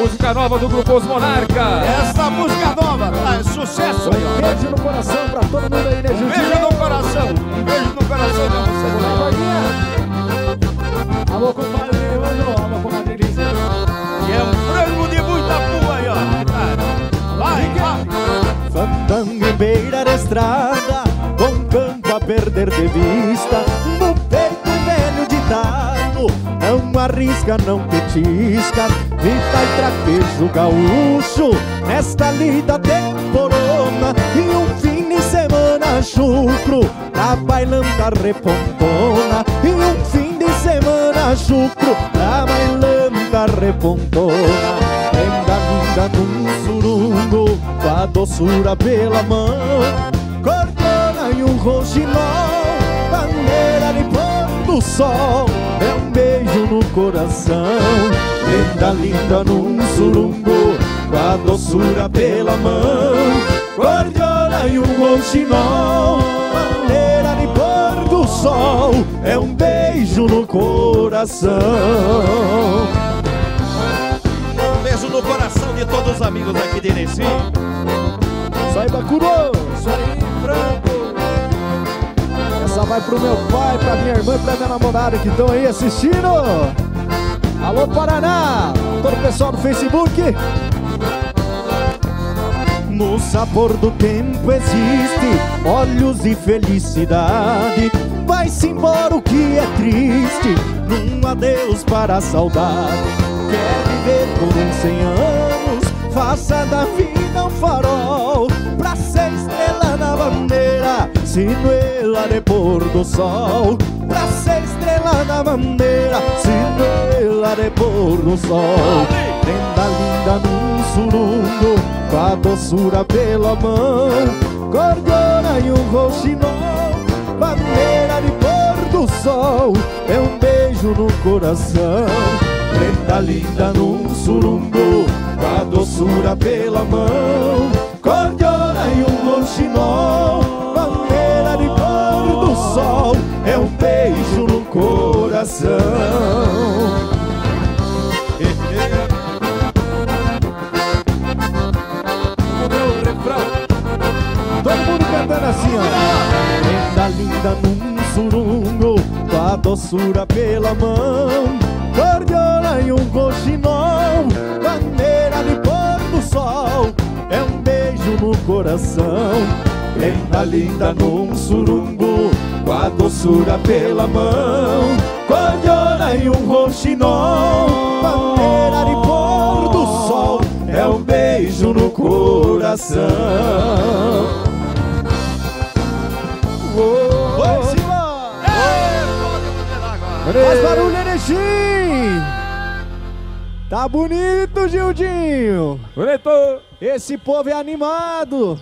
música nova do Grupo Os Monarca. Essa música nova, tá? É sucesso aí, ó. Um beijo no coração pra todo mundo aí, né, Um Gildinho? beijo no coração. Um beijo no coração lá, Gordinha. Alô, compadre Leandro. Alô, comadre Elisa. E é um frango de muita pua aí, ó. Vai, vai. Fandango em beira da estrada, com campo a perder de vista. Não petisca. Vita e traquejo gaúcho, nesta lida temporona. E um fim de semana chucro, na bailanta repontona. E um fim de semana chucro, na bailanta repontona. Ainda linda num surungo, com a doçura pela mão. Cordona e um roxinol, bandeira de pôr do sol. É um beijo no coração, linda, linda num surungo, com a doçura pela mão. Cordona e um roxinol, bandeira de pôr do sol. É um beijo no coração. Um beijo no coração de todos os amigos aqui de Irecim. Isso aí, Bacurô. Aí, Franco. Essa vai pro meu pai, irmã e pra minha namorada que estão aí assistindo. Alô, Paraná. Todo o pessoal do Facebook. No sabor do tempo existe olhos de felicidade. Vai-se embora o que é triste, num adeus para a saudade. Quer viver por uns cem anos, faça da vida um farol. Sinuela de pôr do sol. Pra ser estrela na bandeira, sinuela de pôr do sol. Prenda linda num surungo, com a doçura pela mão. Cordona e um roxinol, bandeira de pôr do sol. É um beijo no coração. Prenda linda num surungo, com a doçura pela mão. Cordona e um roxinol, É um beijo no coração. Todo mundo cantando assim, ó. Linda num surungo, com a doçura pela mão. Cordona e um roxinol, bandeira de pôr do sol. É um beijo no coração. Prenda linda num surungo, com a doçura pela mão. Cordona e um roxinol, bandeira de pôr do sol. É um beijo no coração. Vai, Simão! Faz barulho, Erechim! Tá bonito, Gildinho! Bonito! Esse povo é animado!